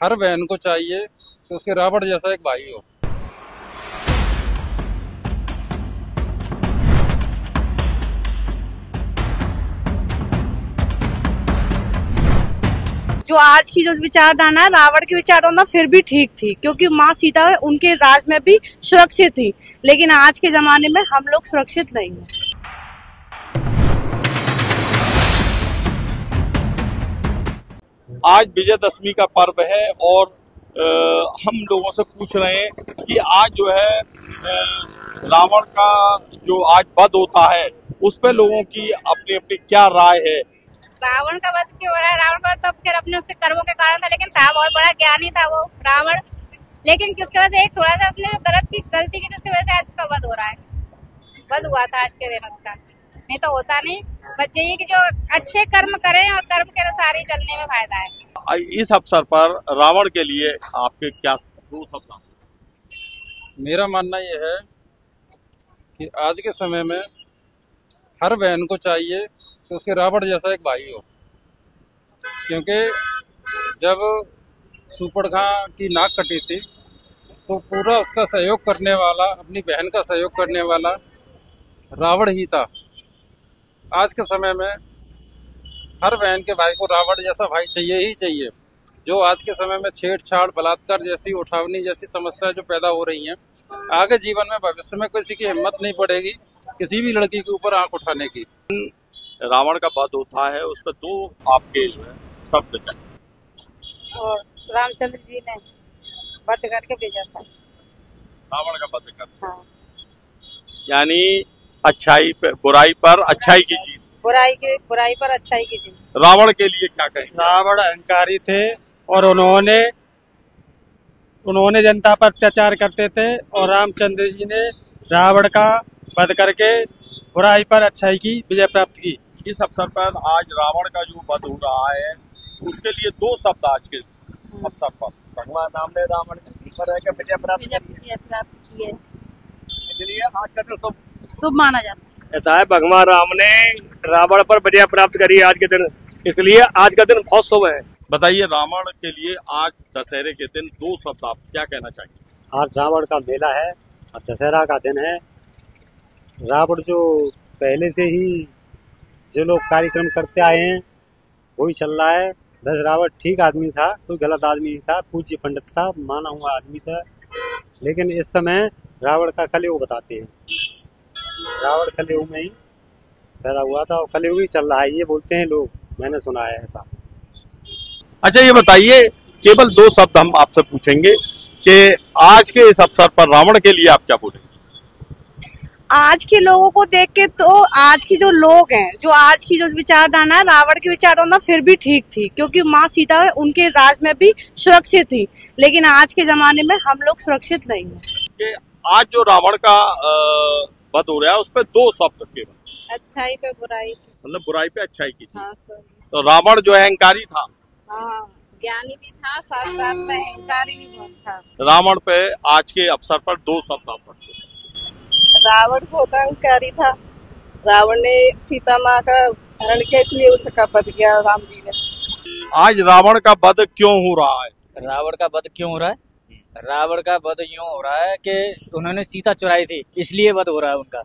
हर बहन को चाहिए कि उसके रावण जैसा एक भाई हो। जो आज की जो विचारधारा है, रावण की विचारधारा फिर भी ठीक थी, क्योंकि माँ सीता उनके राज में भी सुरक्षित थी, लेकिन आज के जमाने में हम लोग सुरक्षित नहीं है। आज विजयदशमी का पर्व है और आ, हम लोगों से पूछ रहे हैं कि आज जो है रावण का जो आज वध होता है उस पर लोगों की अपनी अपनी क्या राय है? रावण का वध क्यों हो रहा है? रावण का तो फिर अपने उसके कर्मों के कारण था लेकिन था बहुत बड़ा ज्ञानी था वो रावण। लेकिन किसकी वजह से एक थोड़ा सा उसने गलत की गलती की जिसकी वजह से आज उसका वध हो रहा है। वध हुआ था आज के दिन उसका। नहीं तो होता नहीं। बस यही कि जो अच्छे कर्म करें और कर्म के अनुसार ही चलने में फ़ायदा है। इस अवसर पर रावण के लिए आपके क्या दो शब्द मेरा मानना यह है कि आज के समय में हर बहन को चाहिए कि उसके रावण जैसा एक भाई हो। क्योंकि जब सुपड़खा की नाक कटी थी तो पूरा उसका सहयोग करने वाला अपनी बहन का सहयोग करने वाला रावण ही था। आज के समय में हर बहन के भाई को रावण जैसा भाई चाहिए ही चाहिए। जो आज के समय में छेड़छाड़ बलात्कार जैसी उठावनी जैसी समस्या जो पैदा हो रही हैं आगे जीवन में भविष्य में किसी की हिम्मत नहीं पड़ेगी किसी भी लड़की के ऊपर आँख उठाने की। रावण का वध होता है उस पर दो आपके जो है शब्द चाहिए और रामचंद्र जी ने वध करके भेजा था। रावण का वध कर। हाँ। यानी अच्छाई पे बुराई पर अच्छाई की जीत। बुराई की बुराई पर अच्छाई की जीत। रावण के लिए क्या कहेंगे? रावण अहंकारी थे और उन्होंने उन्होंने जनता पर अत्याचार करते थे और रामचंद्र जी ने रावण का वध करके बुराई पर अच्छाई की विजय प्राप्त की। इस अवसर पर आज रावण का जो वध हो रहा है उसके लिए दो शब्द आज के अवसर पर। भगवान राम ने रावण पर विजय प्राप्त की है इसलिए आज का दिन सब शुभ माना जाता है। ऐसा है भगवान राम ने रावण पर विजय प्राप्त करी आज के दिन। इसलिए आज का दिन बहुत शुभ है। बताइए रावण के लिए आज दशहरे के दिन दो शब्द आप क्या कहना चाहिए आज रावण का मेला है और दशहरा का दिन है। रावण जो पहले से ही जो लोग कार्यक्रम करते आए हैं वही चल रहा है। बस रावण ठीक आदमी था कोई गलत आदमी नहीं था पूज्य पंडित था माना हुआ आदमी था। लेकिन इस समय रावण का कलयुग बताते हैं। रावण कलयुग में ही। पैदा हुआ था और कलयुग ही चल रहा है ये बोलते हैं लोग मैंने सुना है ऐसा। अच्छा ये बताइए केवल दो शब्द हम आपसे पूछेंगे कि आज के इस अवसर पर रावण के लिए आप क्या बोलेंगे? आज के लोगों को देख के तो आज की जो लोग हैं जो आज की जो विचारधारा है रावण की विचारधारा फिर भी ठीक थी क्योंकि माँ सीता उनके राज में भी सुरक्षित थी लेकिन आज के जमाने में हम लोग सुरक्षित नहीं है। आज जो रावण का वध हो रहा है उस पर दो शब्द केवल अच्छाई पे बुराई मतलब बुराई पे अच्छाई की थी। हाँ तो रावण जो है अहंकारी था। हाँ ज्ञानी भी था साथ साथ में अहंकारी भी बहुत था। रावण पे आज के अवसर पर दो शब्द आप हैं। रावण बहुत अहंकारी था। रावण ने सीता माँ का हरण किया इसलिए उसका वध किया राम जी ने। आज रावण का वध क्यों हो रहा है? रावण का वध क्यों हो रहा है? रावण का वध यूँ हो रहा है कि उन्होंने सीता चुराई थी, इसलिए वध हो रहा है उनका।